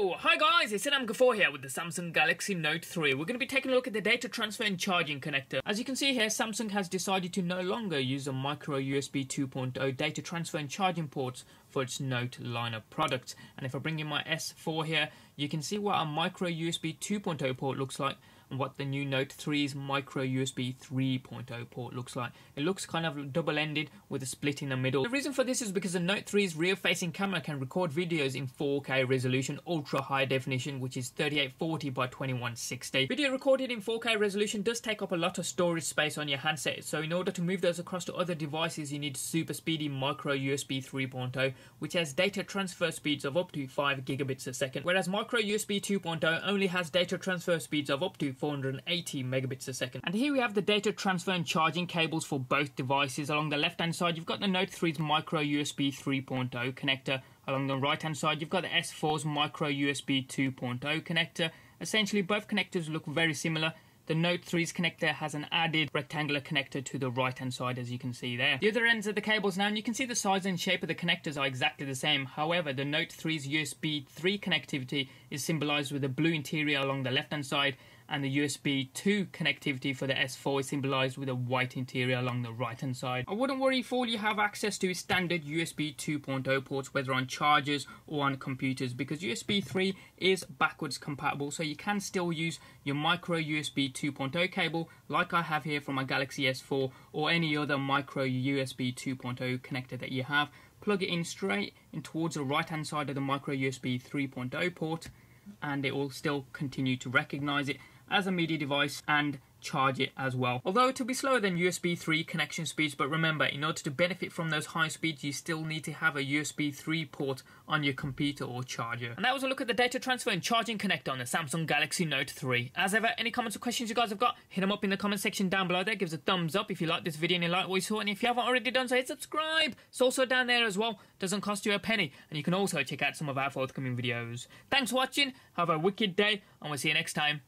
Yo! Hi guys, it's Inam Ghafoor here with the Samsung Galaxy Note 3. We're going to be taking a look at the data transfer and charging connector. As you can see here, Samsung has decided to no longer use a micro USB 2.0 data transfer and charging ports for its Note line of products. And if I bring in my S4 here, you can see what a micro USB 2.0 port looks like and what the new Note 3's micro USB 3.0 port looks like. It looks kind of double-ended with a split in the middle. The reason for this is because the Note 3's rear-facing camera can record videos in 4K resolution, ultra high definition, which is 3840 by 2160. Video recorded in 4K resolution does take up a lot of storage space on your handset, so in order to move those across to other devices, you need super speedy micro USB 3.0, which has data transfer speeds of up to 5 gigabits a second, whereas micro USB 2.0 only has data transfer speeds of up to 480 megabits a second. And here we have the data transfer and charging cables for both devices. Along the left hand side, you've got the Note 3's micro USB 3.0 connector. Along the right hand side, you've got the S4's micro USB 2.0 connector. Essentially, both connectors look very similar. The Note 3's connector has an added rectangular connector to the right hand side as you can see there. The other ends of the cables now and you can see the size and shape of the connectors are exactly the same. However, the Note 3's USB 3 connectivity is symbolized with a blue interior along the left hand side and the USB 2 connectivity for the S4 is symbolized with a white interior along the right hand side. I wouldn't worry if all you have access to is standard USB 2.0 ports whether on chargers or on computers because USB 3 is backwards compatible so you can still use your micro USB 2.0 cable like I have here from my Galaxy S4 or any other micro USB 2.0 connector that you have. Plug it in straight in towards the right hand side of the micro USB 3.0 port and it will still continue to recognize it as a media device and charge it as well. Although it will be slower than USB 3 connection speeds, but remember, in order to benefit from those high speeds, you still need to have a USB 3 port on your computer or charger. And that was a look at the data transfer and charging connector on the Samsung Galaxy Note 3. As ever, any comments or questions you guys have got, hit them up in the comment section down below there. Give us a thumbs up if you like this video and you like what you saw. And if you haven't already done so, hit subscribe. It's also down there as well. Doesn't cost you a penny. And you can also check out some of our forthcoming videos. Thanks for watching. Have a wicked day. And we'll see you next time.